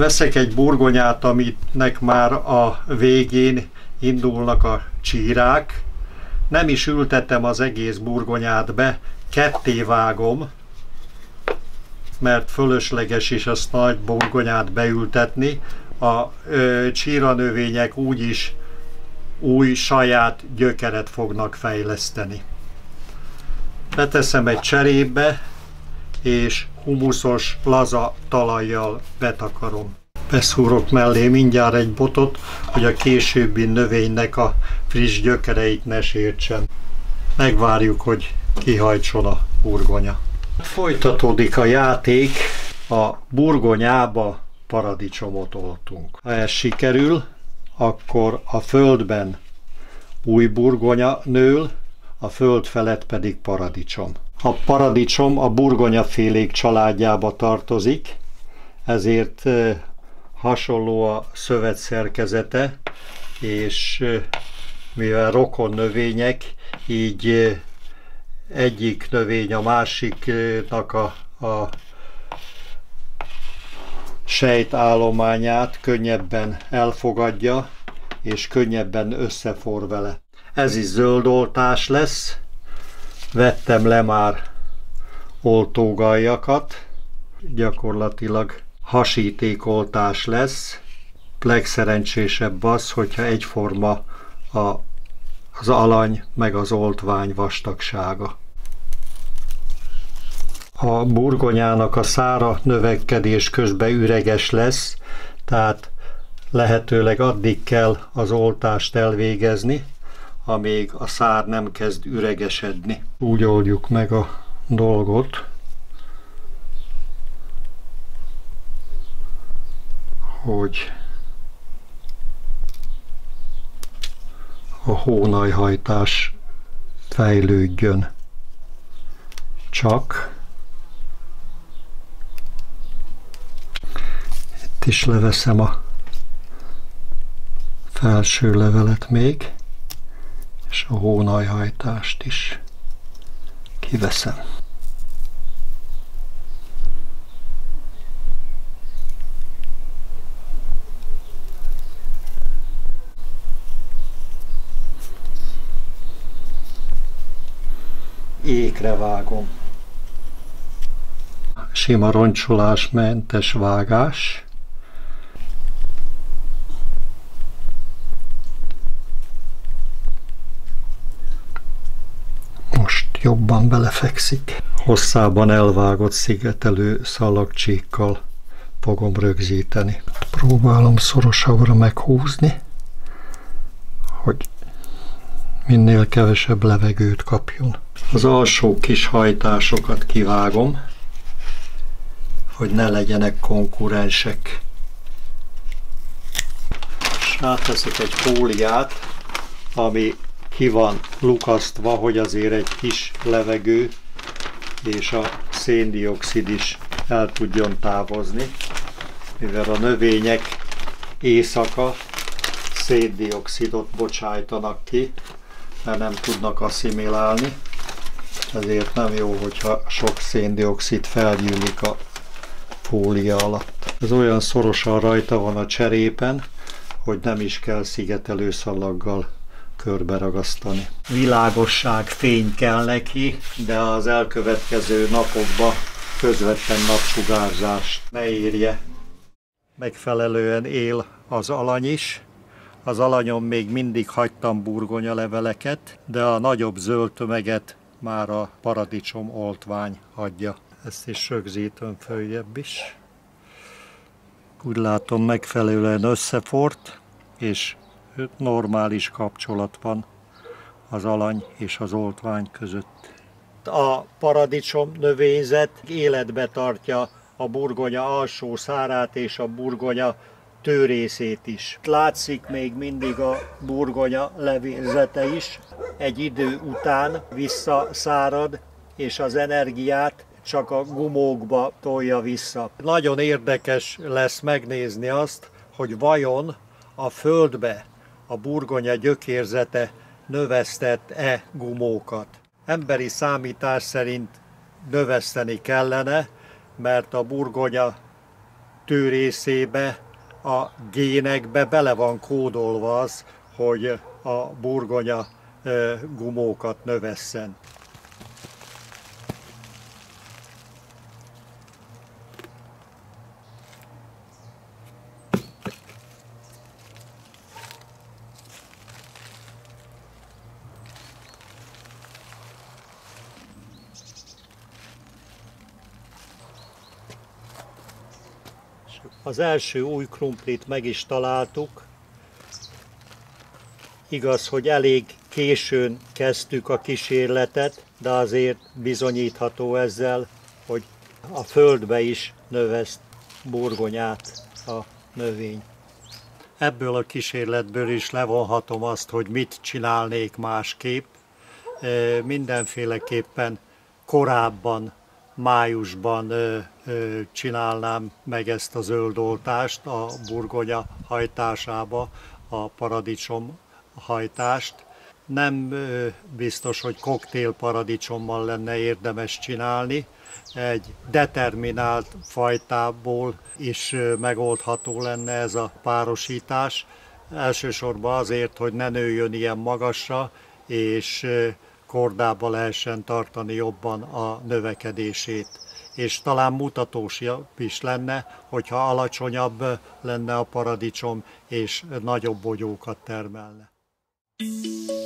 Veszek egy burgonyát, aminek már a végén indulnak a csírák. Nem is ültetem az egész burgonyát be, ketté vágom, mert fölösleges is azt nagy burgonyát beültetni. A ö, csíranövények úgyis új saját gyökeret fognak fejleszteni. Beteszem egy cserébe, és humuszos, laza talajjal betakarom. Beszúrok mellé mindjárt egy botot, hogy a későbbi növénynek a friss gyökereit ne sértsen. Megvárjuk, hogy kihajtson a burgonya. Folytatódik a játék, a burgonyába paradicsomot oltunk. Ha ez sikerül, akkor a földben új burgonya nől, a föld felett pedig paradicsom. A paradicsom a burgonyafélék családjába tartozik, ezért hasonló a szövet szerkezete, és mivel rokon növények, így egyik növény a másiknak a, a sejtállományát könnyebben elfogadja, és könnyebben összefor vele. Ez is zöld oltás lesz. Vettem le már oltógaljakat. Gyakorlatilag hasítékoltás lesz. Legszerencsésebb az, hogyha egyforma a, az alany meg az oltvány vastagsága. A burgonyának a szára növekedés közben üreges lesz, tehát lehetőleg addig kell az oltást elvégezni, amíg a szár nem kezd üregesedni. Úgy oldjuk meg a dolgot, hogy a hónajhajtás fejlődjön. Csak itt is leveszem a felső levelet még, és a hónajhajtást is kiveszem. ékre vágom. Sima roncsolásmentes vágás. Jobban belefekszik. Hosszában elvágott szigetelő szalagcsíkkal fogom rögzíteni. Próbálom szorosabbra meghúzni, hogy minél kevesebb levegőt kapjon. Az alsó kis hajtásokat kivágom, hogy ne legyenek konkurensek. És átveszek egy fóliát, ami ki van lukasztva, hogy azért egy kis levegő és a széndiokszid is el tudjon távozni, mivel a növények éjszaka széndiokszidot bocsájtanak ki, mert nem tudnak asszimilálni, ezért nem jó, hogyha sok széndiokszid felgyűlik a fólia alatt. Ez olyan szorosan rajta van a cserépen, hogy nem is kell szigetelő szalaggal körbe ragasztani. Világosság, fény kell neki, de az elkövetkező napokban közvetlen napsugárzást ne érje. Megfelelően él az alany is, az alanyon még mindig hagytam burgonya leveleket, de a nagyobb zöld tömeget már a paradicsom oltvány adja. Ezt is rögzítem följebb is. Úgy látom megfelelően összefort, és normális kapcsolat van az alany és az oltvány között. A paradicsom növényzet életbe tartja a burgonya alsó szárát és a burgonya tőrészét is. Látszik még mindig a burgonya levélzete is. Egy idő után visszaszárad, és az energiát csak a gumókba tolja vissza. Nagyon érdekes lesz megnézni azt, hogy vajon a földbe a burgonya gyökérzete növesztett-e gumókat. Emberi számítás szerint növeszteni kellene, mert a burgonya ütő részébe, a génekbe bele van kódolva az, hogy a burgonya gumókat növesszen. Az első új krumplit meg is találtuk. Igaz, hogy elég későn kezdtük a kísérletet, de azért bizonyítható ezzel, hogy a földbe is növeszt burgonyát a növény. Ebből a kísérletből is levonhatom azt, hogy mit csinálnék másképp. Mindenféleképpen korábban májusban csinálnám meg ezt a zöldoltást a burgonya hajtásába, a paradicsom hajtást. Nem biztos, hogy koktél paradicsommal lenne érdemes csinálni, egy determinált fajtából is megoldható lenne ez a párosítás. Elsősorban azért, hogy ne nőjön ilyen magasra, és kordába lehessen tartani jobban a növekedését. És talán mutatós is lenne, hogyha alacsonyabb lenne a paradicsom, és nagyobb bogyókat termelne. Thank you.